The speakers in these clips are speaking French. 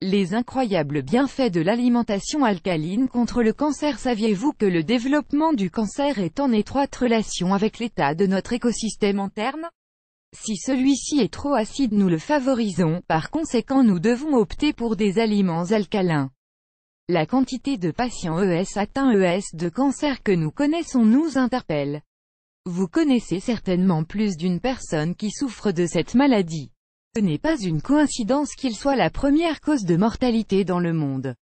Les incroyables bienfaits de l'alimentation alcaline contre le cancer Saviez-vous que le développement du cancer est en étroite relation avec l'état de notre écosystème interne? Si celui-ci est trop acide nous le favorisons, par conséquent nous devons opter pour des aliments alcalins. La quantité de patients ES atteints ES de cancer que nous connaissons nous interpelle. Vous connaissez certainement plus d'une personne qui souffre de cette maladie. Ce n'est pas une coïncidence qu'il soit la première cause de mortalité dans le monde.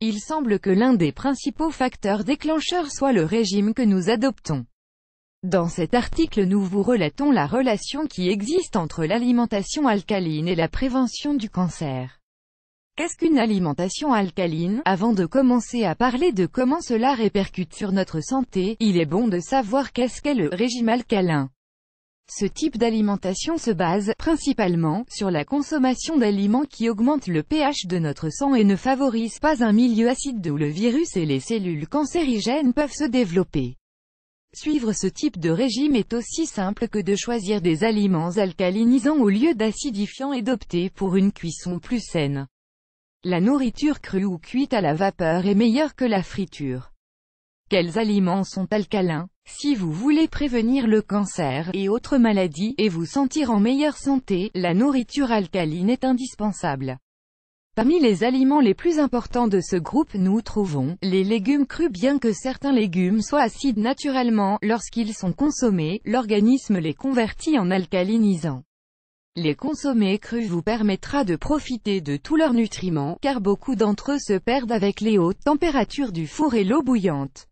Il semble que l'un des principaux facteurs déclencheurs soit le régime que nous adoptons. Dans cet article nous vous relatons la relation qui existe entre l'alimentation alcaline et la prévention du cancer. Qu'est-ce qu'une alimentation alcaline? Avant de commencer à parler de comment cela répercute sur notre santé, il est bon de savoir qu'est-ce qu'est le régime alcalin. Ce type d'alimentation se base, principalement, sur la consommation d'aliments qui augmentent le pH de notre sang et ne favorisent pas un milieu acide où le virus et les cellules cancérigènes peuvent se développer. Suivre ce type de régime est aussi simple que de choisir des aliments alcalinisants au lieu d'acidifiants et d'opter pour une cuisson plus saine. La nourriture crue ou cuite à la vapeur est meilleure que la friture. Quels aliments sont alcalins Si vous voulez prévenir le cancer et autres maladies, et vous sentir en meilleure santé, la nourriture alcaline est indispensable. Parmi les aliments les plus importants de ce groupe nous trouvons, les légumes crus bien que certains légumes soient acides naturellement, lorsqu'ils sont consommés, l'organisme les convertit en alcalinisants. Les consommer crus vous permettra de profiter de tous leurs nutriments, car beaucoup d'entre eux se perdent avec les hautes températures du four et l'eau bouillante.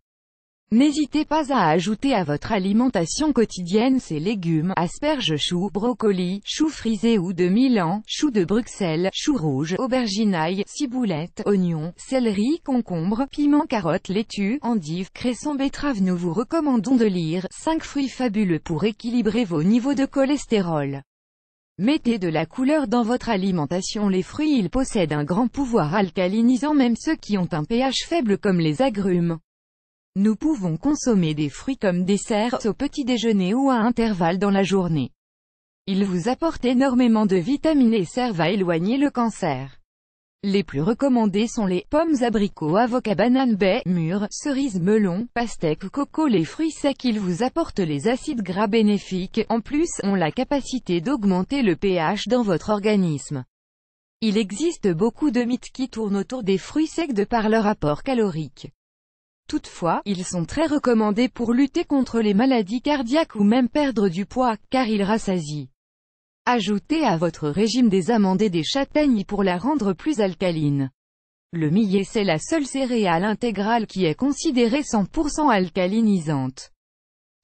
N'hésitez pas à ajouter à votre alimentation quotidienne ces légumes, asperges choux, brocolis, choux frisés ou de Milan, choux de Bruxelles, choux rouges, aubergines ail, ciboulette, oignons, céleri, concombre, piment carottes laitue, endives, cresson betterave Nous vous recommandons de lire 5 fruits fabuleux pour équilibrer vos niveaux de cholestérol. Mettez de la couleur dans votre alimentation Les fruits ils possèdent un grand pouvoir alcalinisant même ceux qui ont un pH faible comme les agrumes. Nous pouvons consommer des fruits comme dessert, au petit déjeuner ou à intervalles dans la journée. Ils vous apportent énormément de vitamines et servent à éloigner le cancer. Les plus recommandés sont les pommes, abricots, avocats, bananes, baies, mûres, cerises, melons, pastèques, coco. Les fruits secs ils vous apportent les acides gras bénéfiques, en plus, ont la capacité d'augmenter le pH dans votre organisme. Il existe beaucoup de mythes qui tournent autour des fruits secs de par leur apport calorique. Toutefois, ils sont très recommandés pour lutter contre les maladies cardiaques ou même perdre du poids, car ils rassasient. Ajoutez à votre régime des amandes des châtaignes pour la rendre plus alcaline. Le millet c'est la seule céréale intégrale qui est considérée 100% alcalinisante.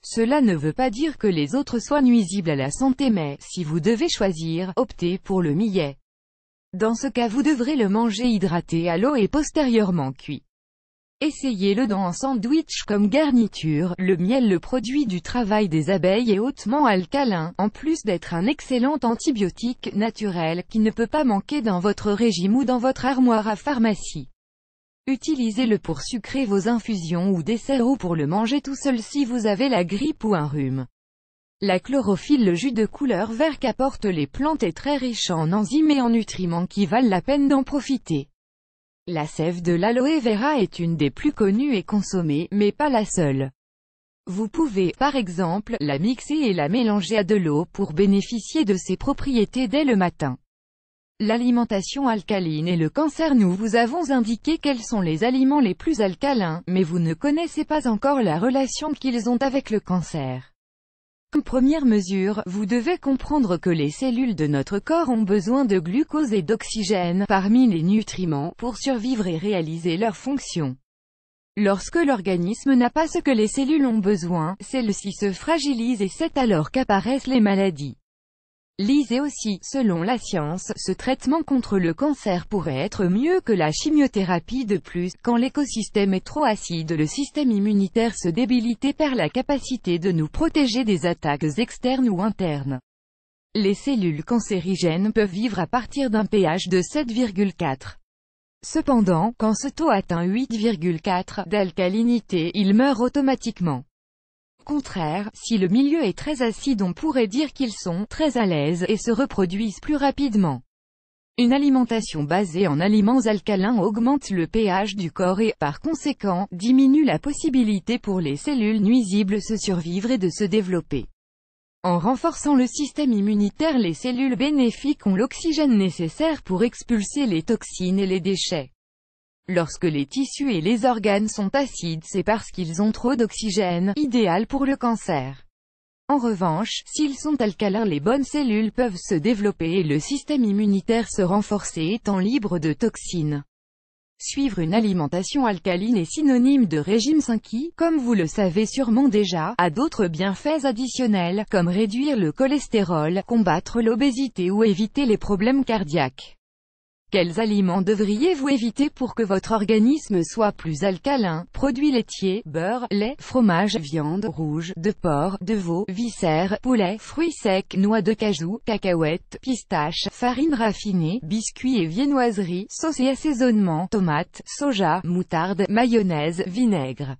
Cela ne veut pas dire que les autres soient nuisibles à la santé mais, si vous devez choisir, optez pour le millet. Dans ce cas vous devrez le manger hydraté à l'eau et postérieurement cuit. Essayez-le dans un sandwich comme garniture, le miel le produit du travail des abeilles est hautement alcalin, en plus d'être un excellent antibiotique naturel, qui ne peut pas manquer dans votre régime ou dans votre armoire à pharmacie. Utilisez-le pour sucrer vos infusions ou desserts ou pour le manger tout seul si vous avez la grippe ou un rhume. La chlorophylle le jus de couleur vert qu'apportent les plantes est très riche en enzymes et en nutriments qui valent la peine d'en profiter. La sève de l'aloe vera est une des plus connues et consommées, mais pas la seule. Vous pouvez, par exemple, la mixer et la mélanger à de l'eau pour bénéficier de ses propriétés dès le matin. L'alimentation alcaline et le cancer Nous vous avons indiqué quels sont les aliments les plus alcalins, mais vous ne connaissez pas encore la relation qu'ils ont avec le cancer. Première mesure, vous devez comprendre que les cellules de notre corps ont besoin de glucose et d'oxygène, parmi les nutriments, pour survivre et réaliser leurs fonctions. Lorsque l'organisme n'a pas ce que les cellules ont besoin, celles-ci se fragilisent et c'est alors qu'apparaissent les maladies. Lisez aussi, selon la science, ce traitement contre le cancer pourrait être mieux que la chimiothérapie de plus, quand l'écosystème est trop acide le système immunitaire se débilite perd la capacité de nous protéger des attaques externes ou internes. Les cellules cancérigènes peuvent vivre à partir d'un pH de 7,4. Cependant, quand ce taux atteint 8,4 d'alcalinité, il meurt automatiquement contraire, si le milieu est très acide on pourrait dire qu'ils sont très à l'aise et se reproduisent plus rapidement. Une alimentation basée en aliments alcalins augmente le pH du corps et, par conséquent, diminue la possibilité pour les cellules nuisibles se survivre et de se développer. En renforçant le système immunitaire les cellules bénéfiques ont l'oxygène nécessaire pour expulser les toxines et les déchets. Lorsque les tissus et les organes sont acides c'est parce qu'ils ont trop d'oxygène, idéal pour le cancer. En revanche, s'ils sont alcalins les bonnes cellules peuvent se développer et le système immunitaire se renforcer étant libre de toxines. Suivre une alimentation alcaline est synonyme de régime 5 qui, comme vous le savez sûrement déjà, a d'autres bienfaits additionnels, comme réduire le cholestérol, combattre l'obésité ou éviter les problèmes cardiaques. Quels aliments devriez-vous éviter pour que votre organisme soit plus alcalin? Produits laitiers, beurre, lait, fromage, viande rouge, de porc, de veau, viscères, poulet, fruits secs, noix de cajou, cacahuètes, pistaches, farine raffinée, biscuits et viennoiseries, sauce et assaisonnement, tomates, soja, moutarde, mayonnaise, vinaigre.